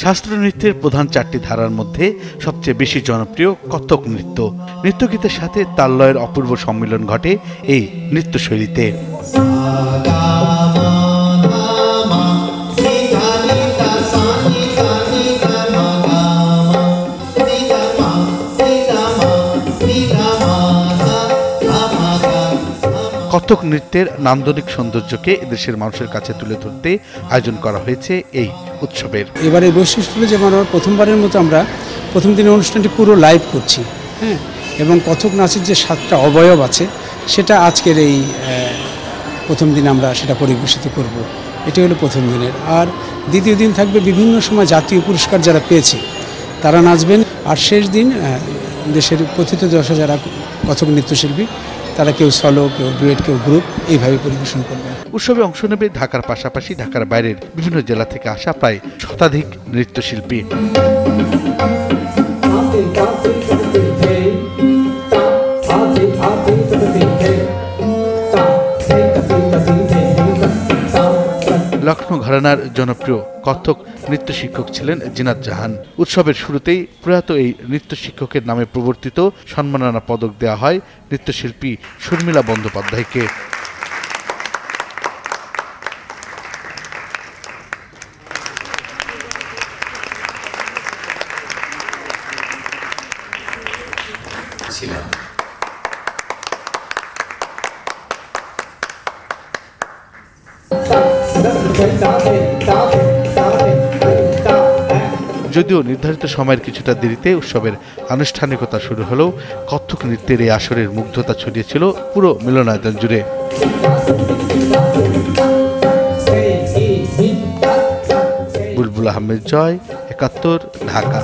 শাস্ত্রীয় নৃত্যের প্রধান চারটি ধারার মধ্যে সবচেয়ে বেশি জনপ্রিয় কত্থক নৃত্য। নৃত্যগীতের সাথে তাল্লয়ের অপূর্ব সম্মিলন ঘটে এই নৃত্যশৈলীতে। কত্থক নৃত্যের নান্দনিক সৌন্দর্যকে দেশের মানুষের কাছে তুলে ধরতে আয়োজন করা হয়েছে এই উৎসবের। এবারে বৈশিষ্ট্য যেমন আমরা প্রথমবারের মতো আমরা প্রথম দিনের অনুষ্ঠানটি পুরো লাইভ করছি হ্যাঁ? এবং কথক নাচের যে সাতটা অবয়ব আছে, সেটা আজকের এই প্রথম দিন আমরা সেটা পরিবেশিত করব। এটি হলো প্রথম দিনের। আর দ্বিতীয় দিন থাকবে বিভিন্ন সময় জাতীয় পুরস্কার যারা পেয়েছে, তারা নাচবেন। আর শেষ দিন দেশের প্রথিত দশা যারা কথক নৃত্যশিল্পী, তারা কেউ সলো কেউ ডুয়েট কেউ গ্রুপ এইভাবে পরিবেশন করবেন। উৎসবে অংশ নেবে ঢাকার পাশাপাশি ঢাকার বাইরের বিভিন্ন জেলা থেকে আসা প্রায় শতাধিক নৃত্যশিল্পী। লখনৌ ঘরানার জনপ্রিয় কত্থক নৃত্য শিক্ষক ছিলেন জিনাত জাহান। উৎসবের শুরুতেই প্রয়াত এই নৃত্য শিক্ষকের নামে প্রবর্তিত সম্মাননা পদক দেওয়া হয় নৃত্যশিল্পী শর্মিলা বন্দ্যোপাধ্যায়কে। ছিলেন যদিও নির্ধারিত সময়ের কিছুটা দেরিতে উৎসবের আনুষ্ঠানিকতা শুরু হলেও কত্থক নৃত্যের এই আসরের মুগ্ধতা ছড়িয়েছিল পুরো মিলনায়তন জুড়ে। বুলবুল আহমেদ জয়, একাত্তর, ঢাকা।